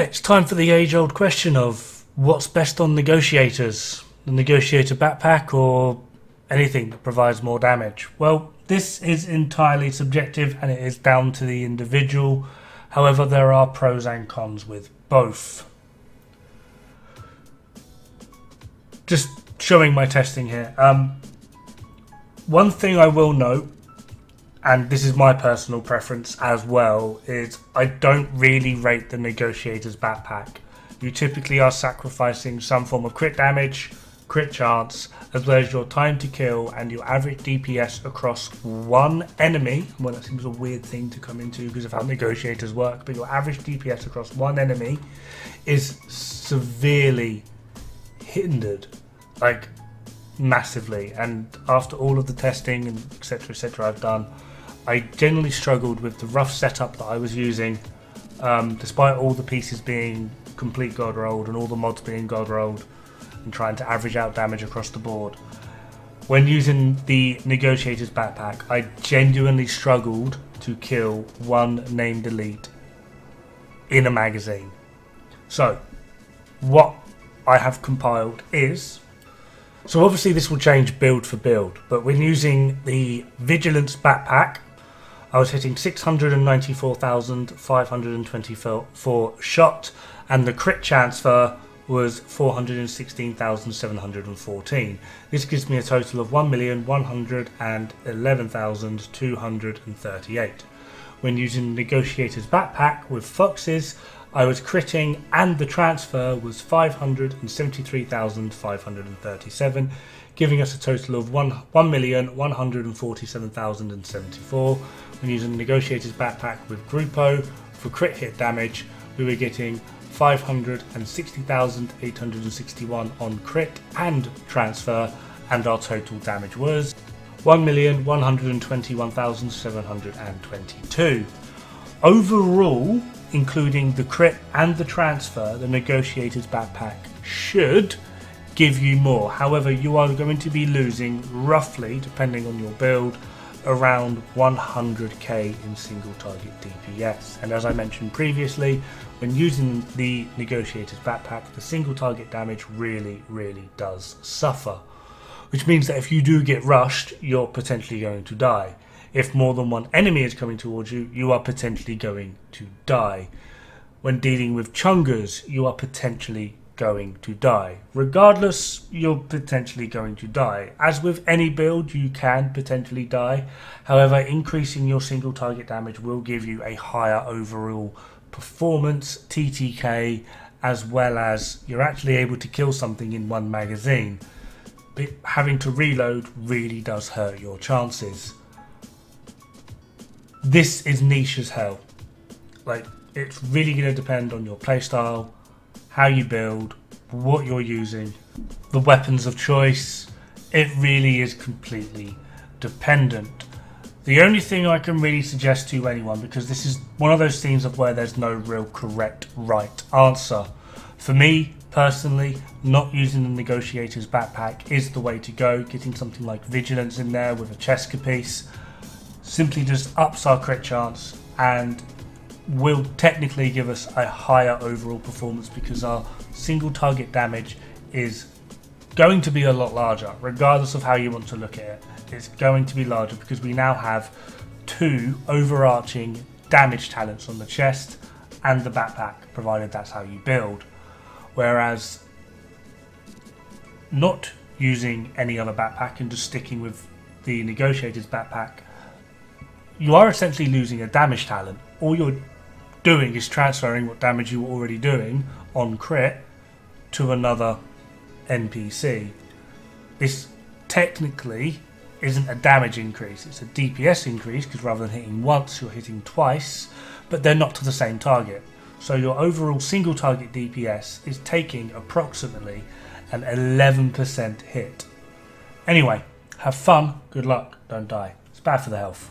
it's time for the age old question of what's best on negotiators? The negotiator backpack or anything that provides more damage? Well, this is entirely subjective and it is down to the individual. However, there are pros and cons with both. Just showing my testing here. Um, one thing I will note and this is my personal preference as well, is I don't really rate the Negotiator's backpack. You typically are sacrificing some form of crit damage, crit chance, as well as your time to kill and your average DPS across one enemy. Well, that seems a weird thing to come into because of how negotiators work, but your average DPS across one enemy is severely hindered. Like, massively. And after all of the testing and etc. etc. I've done, I generally struggled with the rough setup that I was using, um, despite all the pieces being complete god rolled and all the mods being god rolled, and trying to average out damage across the board. When using the Negotiator's backpack, I genuinely struggled to kill one named elite in a magazine. So, what I have compiled is so obviously this will change build for build, but when using the Vigilance backpack, I was hitting 694,524 shot, and the crit transfer was 416,714. This gives me a total of 1,111,238. When using the Negotiator's backpack with Foxes, I was critting and the transfer was 573,537 giving us a total of 1,147,074. When using the Negotiator's backpack with Grupo for crit hit damage, we were getting 560,861 on crit and transfer, and our total damage was 1,121,722. Overall, including the crit and the transfer, the Negotiator's backpack should give you more. However, you are going to be losing roughly, depending on your build, around 100k in single target DPS. And as I mentioned previously, when using the Negotiator's backpack, the single target damage really, really does suffer. Which means that if you do get rushed, you're potentially going to die. If more than one enemy is coming towards you, you are potentially going to die. When dealing with chungers, you are potentially going to die. Regardless, you're potentially going to die. As with any build, you can potentially die. However, increasing your single target damage will give you a higher overall performance, TTK, as well as you're actually able to kill something in one magazine. But having to reload really does hurt your chances. This is niche as hell. Like, it's really going to depend on your playstyle, how you build, what you're using, the weapons of choice. It really is completely dependent. The only thing I can really suggest to anyone, because this is one of those themes of where there's no real correct right answer. For me, personally, not using the Negotiator's backpack is the way to go. Getting something like Vigilance in there with a Ceska piece simply just ups our crit chance and will technically give us a higher overall performance because our single target damage is going to be a lot larger, regardless of how you want to look at it. It's going to be larger because we now have two overarching damage talents on the chest and the backpack, provided that's how you build. Whereas not using any other backpack and just sticking with the negotiator's backpack, you are essentially losing a damage talent. All you're doing is transferring what damage you were already doing on crit to another NPC. This technically isn't a damage increase, it's a DPS increase because rather than hitting once, you're hitting twice, but they're not to the same target. So your overall single target DPS is taking approximately an 11% hit. Anyway, have fun, good luck, don't die. It's bad for the health.